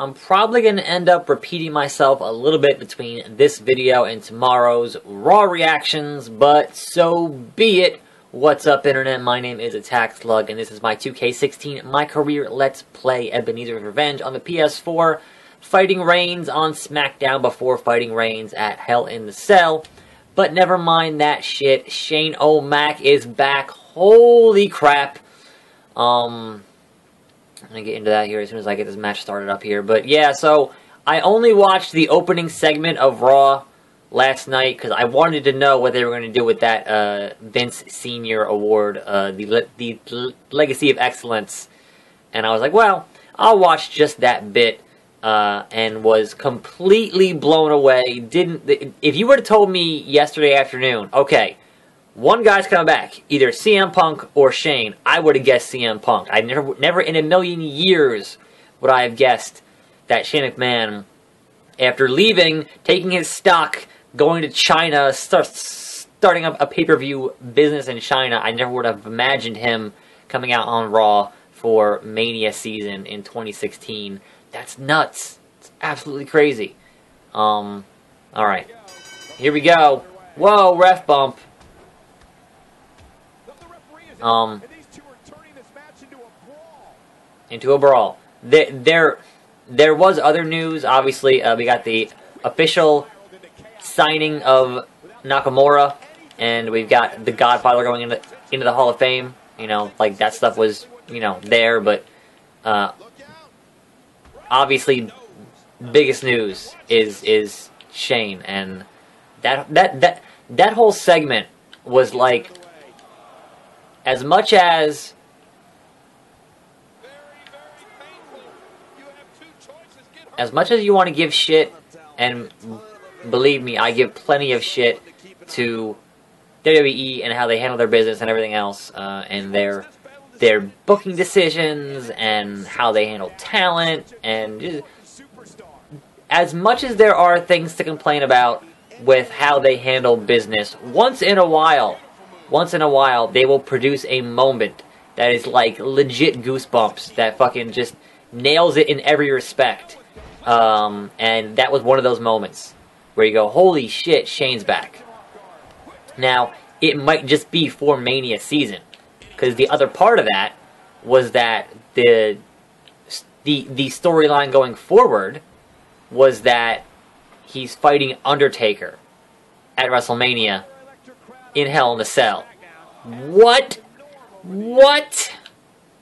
I'm probably going to end up repeating myself a little bit between this video and tomorrow's Raw reactions, but so be it. What's up, Internet? My name is Attack Slug, and this is my 2K16 My Career Let's Play Ebenezer's Revenge on the PS4, fighting Reigns on SmackDown before fighting Reigns at Hell in the Cell. But never mind that shit. Shane O'Mac is back. Holy crap. Um, I'm gonna get into that here as soon as I get this match started up here. But yeah, so I only watched the opening segment of Raw last night because I wanted to know what they were going to do with that uh, Vince Senior Award, uh, the Le the Legacy of Excellence, and I was like, well, I'll watch just that bit. Uh, and was completely blown away. Didn't if you would have told me yesterday afternoon, okay, one guy's coming back, either CM Punk or Shane, I would have guessed CM Punk. I never, never in a million years would I have guessed that Shane McMahon, after leaving, taking his stock, going to China, start, starting up a pay-per-view business in China, I never would have imagined him coming out on Raw for Mania season in 2016. That's nuts. It's absolutely crazy. Um, all right, here we go. Whoa, ref bump. Um, into a brawl. There, there, there was other news. Obviously, uh, we got the official signing of Nakamura, and we've got the Godfather going into into the Hall of Fame. You know, like that stuff was you know there, but uh, obviously, biggest news is is Shane, and that that that that whole segment was like as much as as much as you want to give shit, and believe me, I give plenty of shit to WWE and how they handle their business and everything else, uh, and their their booking decisions and how they handle talent, and just, as much as there are things to complain about with how they handle business, once in a while, once in a while, they will produce a moment that is like legit goosebumps that fucking just nails it in every respect. Um, and that was one of those moments where you go, holy shit, Shane's back. Now, it might just be for Mania season. Because the other part of that was that the the the storyline going forward was that he's fighting Undertaker at WrestleMania in Hell in a Cell. What? What?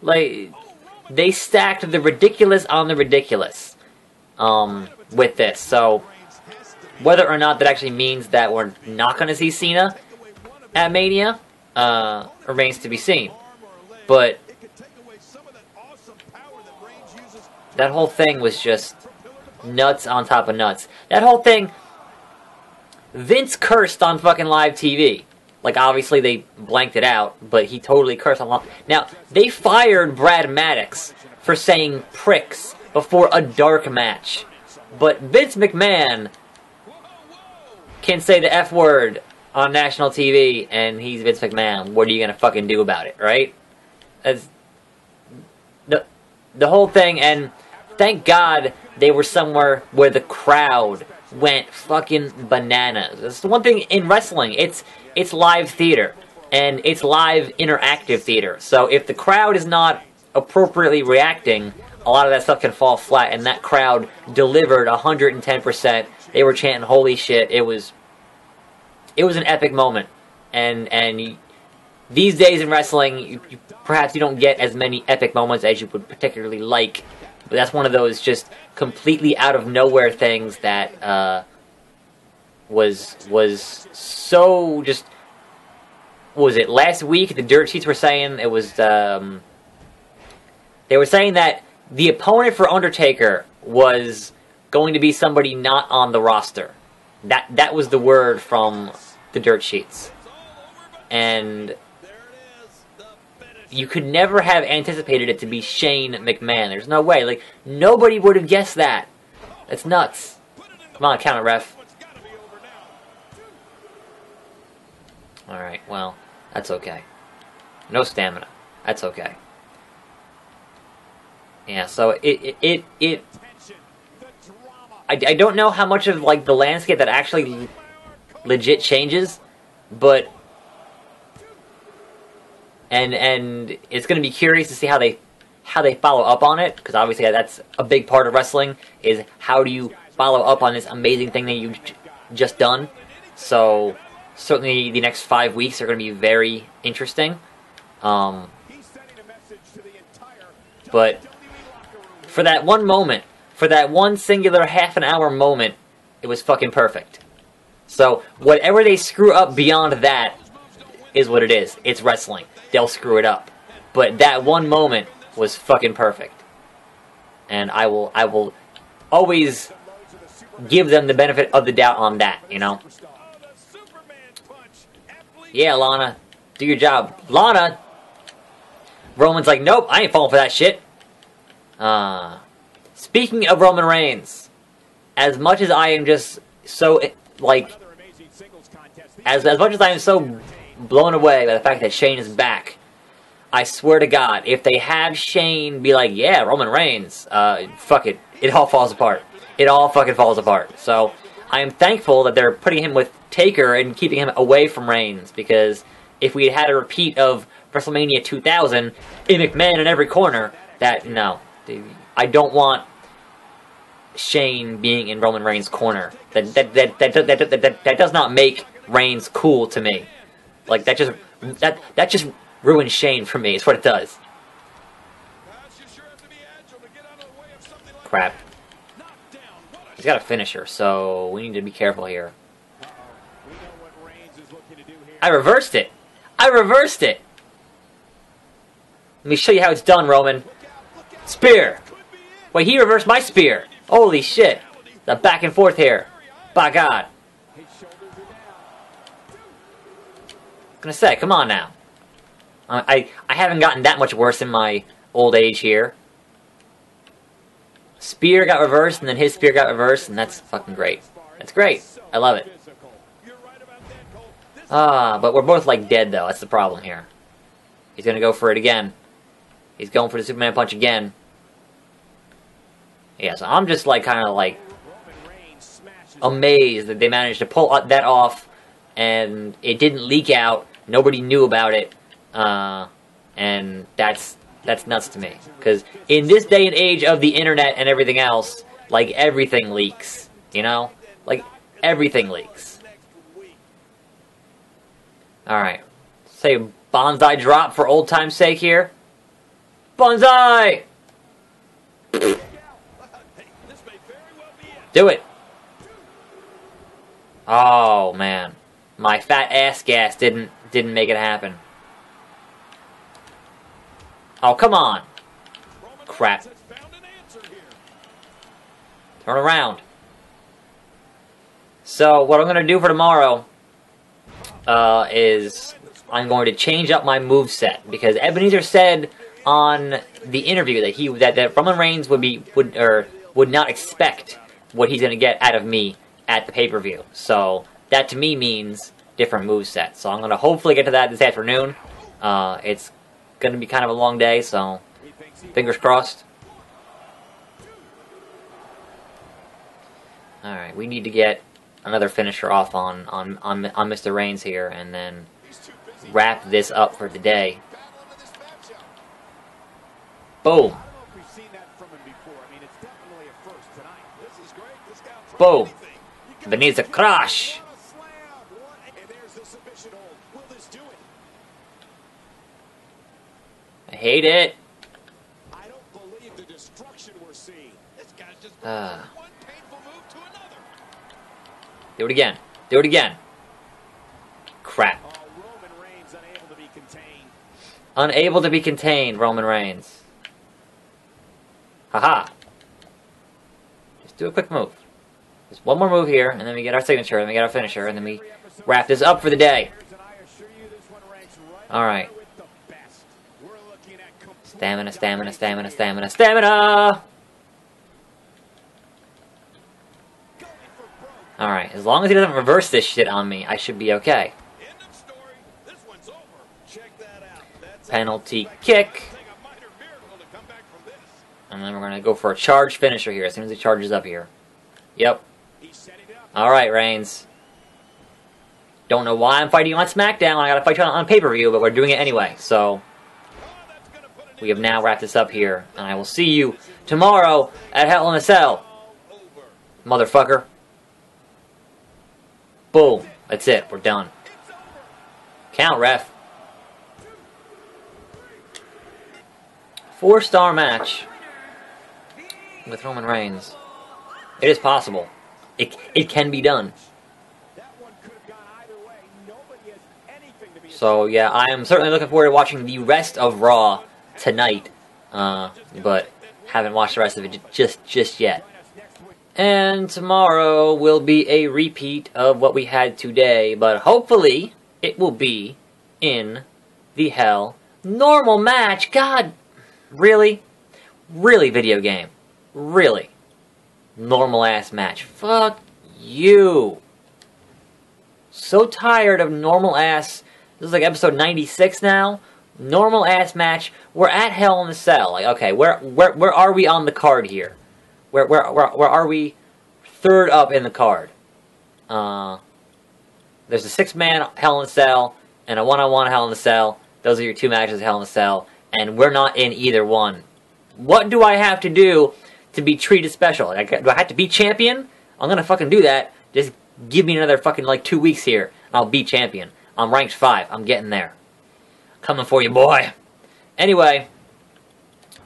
Like, they stacked the ridiculous on the ridiculous um, with this. So, whether or not that actually means that we're not going to see Cena at Mania uh, remains to be seen. But that whole thing was just nuts on top of nuts. That whole thing, Vince cursed on fucking live TV. Like, obviously, they blanked it out, but he totally cursed a lot. Now, they fired Brad Maddox for saying pricks before a dark match. But Vince McMahon can say the F word on national TV, and he's Vince McMahon. What are you gonna fucking do about it, right? As the the whole thing, and thank God they were somewhere where the crowd went fucking bananas. That's the one thing in wrestling. It's it's live theater and it's live interactive theater. So if the crowd is not appropriately reacting, a lot of that stuff can fall flat. And that crowd delivered 110%. They were chanting "Holy shit!" It was it was an epic moment. And and these days in wrestling, you, you, perhaps you don't get as many epic moments as you would particularly like. But that's one of those just completely out of nowhere things that uh, was was so just. was it last week? The dirt sheets were saying it was. Um, they were saying that the opponent for Undertaker was going to be somebody not on the roster. That that was the word from the dirt sheets, and you could never have anticipated it to be Shane McMahon. There's no way. Like, nobody would have guessed that. That's nuts. Come on, count it, ref. Alright, well, that's okay. No stamina. That's okay. Yeah, so it, it, it, it I, I don't know how much of like the landscape that actually legit changes, but and and it's going to be curious to see how they how they follow up on it because obviously that's a big part of wrestling is how do you follow up on this amazing thing that you've just done. So certainly the next five weeks are going to be very interesting. Um, but for that one moment, for that one singular half an hour moment, it was fucking perfect. So whatever they screw up beyond that is what it is. It's wrestling. They'll screw it up. But that one moment was fucking perfect. And I will I will always give them the benefit of the doubt on that, you know? Yeah, Lana, do your job. Lana! Roman's like, nope, I ain't falling for that shit. Uh, speaking of Roman Reigns, as much as I am just so, like, as, as much as I am so blown away by the fact that Shane is back, I swear to God, if they have Shane be like, yeah, Roman Reigns, uh, fuck it, it all falls apart. It all fucking falls apart. So, I am thankful that they're putting him with Taker and keeping him away from Reigns, because if we had a repeat of WrestleMania 2000, in McMahon in every corner, that, no. I don't want Shane being in Roman Reigns' corner. That that that that that, that, that, that does not make Reigns cool to me. Like that just that that just ruins Shane for me. It's what it does. Crap. He's got a finisher, so we need to be careful here. I reversed it. I reversed it. Let me show you how it's done, Roman. Spear. Wait, he reversed my spear. Holy shit. The back and forth here. By God. Gonna say, come on now. I, I haven't gotten that much worse in my old age here. Spear got reversed, and then his spear got reversed, and that's fucking great. That's great. I love it. Ah, but we're both, like, dead, though. That's the problem here. He's gonna go for it again. He's going for the Superman punch again. Yeah, so I'm just like kind of like amazed that they managed to pull that off and it didn't leak out. Nobody knew about it. Uh, and that's that's nuts to me because in this day and age of the internet and everything else, like everything leaks, you know, like everything leaks. All right, say Banzai drop for old time's sake here. Banzai! Do it! Oh, man. My fat ass gas didn't didn't make it happen. Oh, come on! Crap. Turn around. So, what I'm going to do for tomorrow uh, is I'm going to change up my move set because Ebenezer said on the interview that he that, that Roman Reigns would be would or would not expect what he's gonna get out of me at the pay per view. So that to me means different move sets. So I'm gonna hopefully get to that this afternoon. Uh, it's gonna be kind of a long day, so fingers crossed. All right, we need to get another finisher off on on on, on Mr. Reigns here, and then wrap this up for today. Boom. Boom. Beneath the crash. I hate it. Uh. Do it again. Do it again. Crap. Unable to be contained, Roman Reigns. Haha. Just do a quick move. Just one more move here, and then we get our signature, and we get our finisher, and then we wrap this up for the day. Alright. Stamina, stamina, stamina, stamina, stamina! Alright, as long as he doesn't reverse this shit on me, I should be okay. Penalty kick. And then we're going to go for a charge finisher here as soon as he charges up here. Yep. Alright, Reigns. Don't know why I'm fighting you on SmackDown. I gotta fight you on, on pay-per-view, but we're doing it anyway. So, we have now wrapped this up here. And I will see you tomorrow at Hell in a Cell. Motherfucker. Boom. That's it. We're done. Count, ref. Four-star match with Roman Reigns. It is possible. It, it can be done. So, yeah, I am certainly looking forward to watching the rest of Raw tonight. Uh, but haven't watched the rest of it just just yet. And tomorrow will be a repeat of what we had today, but hopefully it will be in the hell normal match. God, really? Really, video game? Really? Normal ass match. Fuck you. So tired of normal ass. This is like episode 96 now. Normal ass match. We're at Hell in the Cell. Like, okay, where where where are we on the card here? Where where where, where are we? Third up in the card. Uh, there's a six man Hell in the Cell and a one on one Hell in the Cell. Those are your two matches of Hell in the Cell, and we're not in either one. What do I have to do to be treated special? Like, do I have to be champion? I'm gonna fucking do that. Just give me another fucking like two weeks here, I'll be champion. I'm ranked five. I'm getting there. Coming for you, boy. Anyway,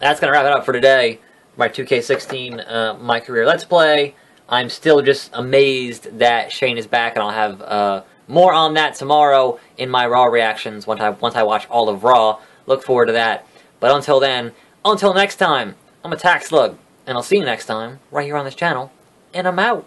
that's gonna wrap it up for today. My 2K16, uh, my career Let's Play. I'm still just amazed that Shane is back, and I'll have uh, more on that tomorrow in my Raw reactions once I once I watch all of Raw. Look forward to that. But until then, until next time, I'm Attack Slug, and I'll see you next time right here on this channel, and I'm out.